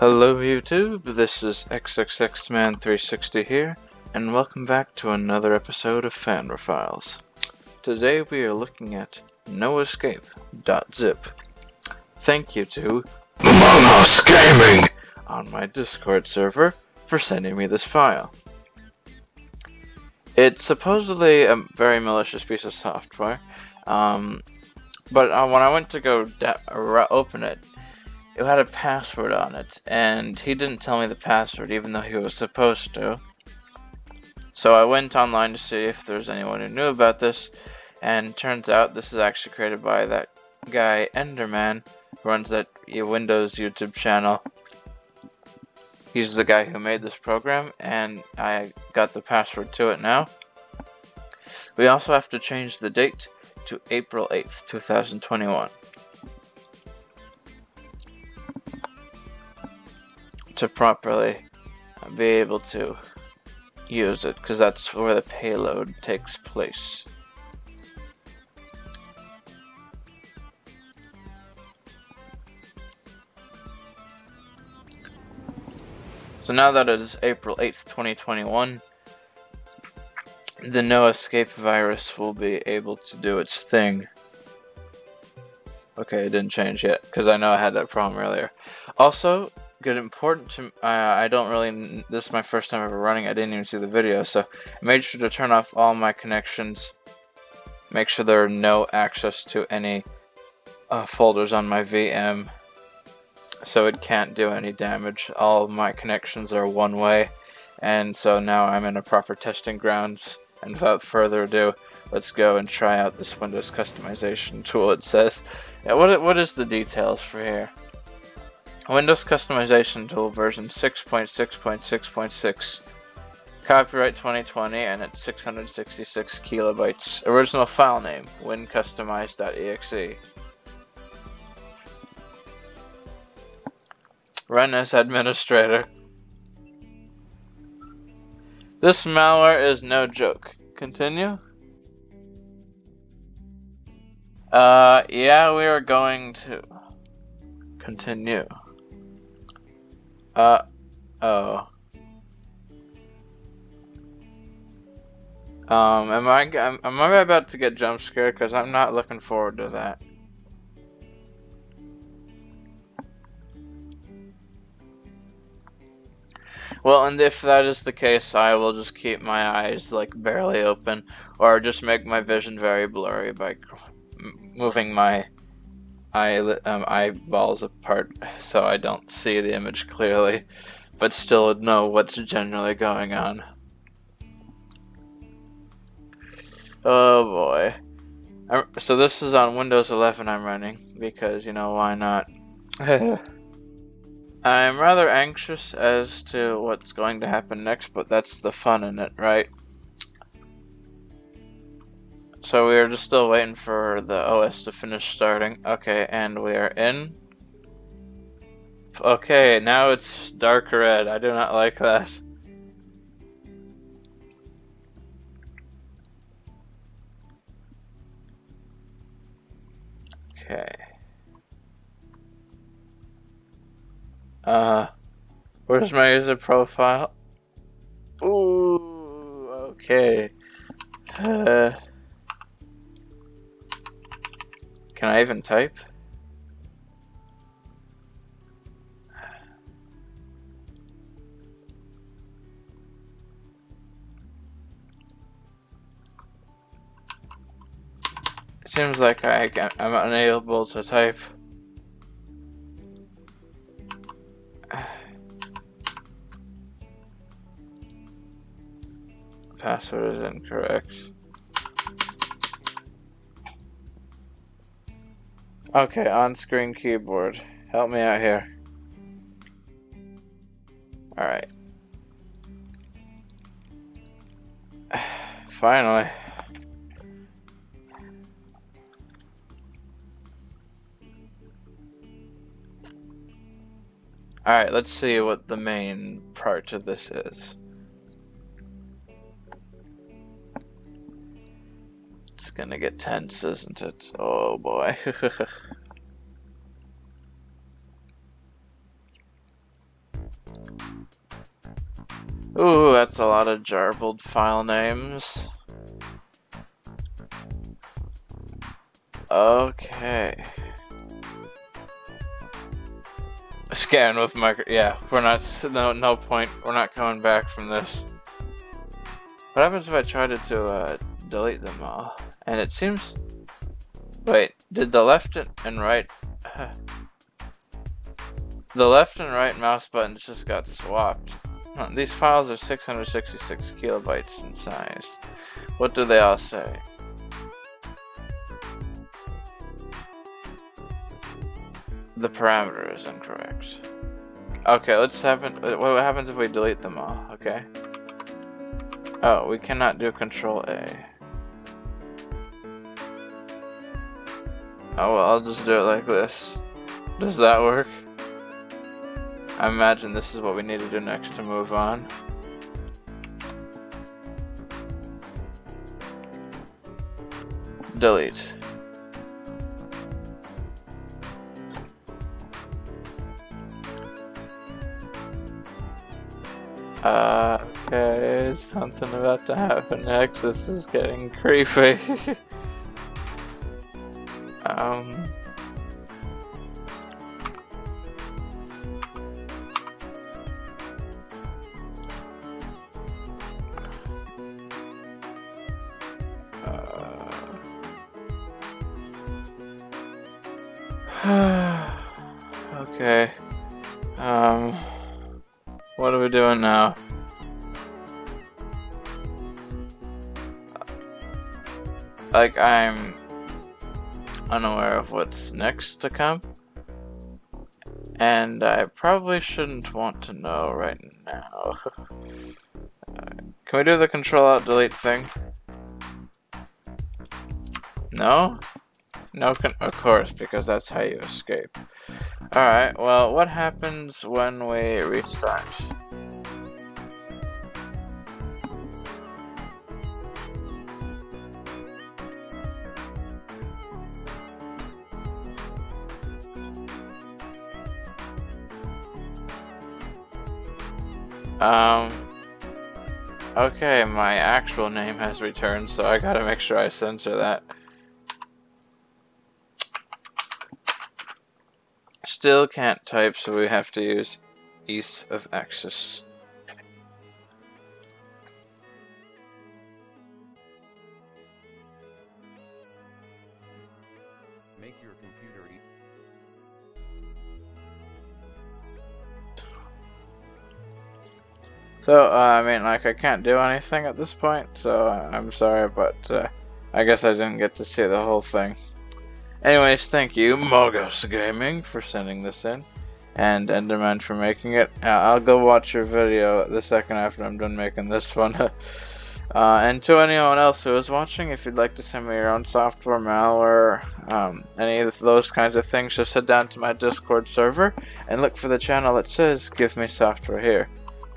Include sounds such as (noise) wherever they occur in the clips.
Hello YouTube, this is XXXman360 here, and welcome back to another episode of Fanware Files. Today we are looking at noescape.zip. Thank you to Monos Gaming on my Discord server for sending me this file. It's supposedly a very malicious piece of software, um, but uh, when I went to go open it, it had a password on it, and he didn't tell me the password even though he was supposed to. So I went online to see if there's anyone who knew about this, and turns out this is actually created by that guy Enderman, who runs that Windows YouTube channel. He's the guy who made this program, and I got the password to it now. We also have to change the date to April 8th, 2021. To properly be able to use it, because that's where the payload takes place. So now that it is April 8th, 2021, the no escape virus will be able to do its thing. Okay, it didn't change yet, because I know I had that problem earlier. Also, good important to uh, I don't really this is my first time ever running I didn't even see the video so I made sure to turn off all my connections make sure there are no access to any uh, folders on my VM so it can't do any damage all my connections are one way and so now I'm in a proper testing grounds and without further ado, let's go and try out this Windows customization tool. It says, yeah, what, what is the details for here? Windows customization tool version 6.6.6.6. Copyright 2020 and it's 666 kilobytes. Original file name, wincustomize.exe. Run as administrator. This malware is no joke. Continue. Uh, yeah, we are going to continue. Uh, oh. Um, am I, am, am I about to get jump scared? Because I'm not looking forward to that. Well, and if that is the case, I will just keep my eyes like barely open, or just make my vision very blurry by moving my eye um, eyeballs apart so I don't see the image clearly, but still know what's generally going on. Oh boy. So this is on Windows 11 I'm running, because, you know, why not? (laughs) I'm rather anxious as to what's going to happen next, but that's the fun in it, right? So we are just still waiting for the OS to finish starting. Okay, and we are in. Okay, now it's dark red. I do not like that. Okay. Uh, where's my user profile? Ooh, okay. Uh, can I even type? Seems like I, I'm unable to type. (sighs) Password is incorrect. Okay, on-screen keyboard. Help me out here. Alright. (sighs) Finally. Alright, let's see what the main part of this is. It's gonna get tense, isn't it? Oh boy. (laughs) Ooh, that's a lot of jarbled file names. Okay. Scan with micro. Yeah, we're not. No, no point. We're not coming back from this. What happens if I tried to uh, delete them all? And it seems. Wait, did the left and right. (sighs) the left and right mouse buttons just got swapped. These files are 666 kilobytes in size. What do they all say? The parameter is incorrect. Okay, let's happen. Uh, what happens if we delete them all? Okay. Oh, we cannot do Control A. Oh well, I'll just do it like this. Does that work? I imagine this is what we need to do next to move on. Delete. Uh, okay, something about to happen next. This is getting creepy. (laughs) Uh, (sighs) okay. Um. What are we doing now? Like, I'm unaware of what's next to come. And I probably shouldn't want to know right now. (laughs) can we do the control alt delete thing? No? No, of course, because that's how you escape. Alright, well, what happens when we restart? Um, okay, my actual name has returned, so I gotta make sure I censor that. Still can't type, so we have to use ease of access. Make your computer So, uh, I mean, like, I can't do anything at this point, so I'm sorry, but uh, I guess I didn't get to see the whole thing. Anyways, thank you, Mogos Gaming, for sending this in, and Enderman for making it. Uh, I'll go watch your video the second after I'm done making this one. (laughs) uh, and to anyone else who is watching, if you'd like to send me your own software, malware, um, any of those kinds of things, just head down to my Discord server and look for the channel that says Give Me Software Here.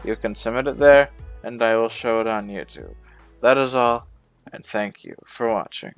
You can submit it there, and I will show it on YouTube. That is all, and thank you for watching.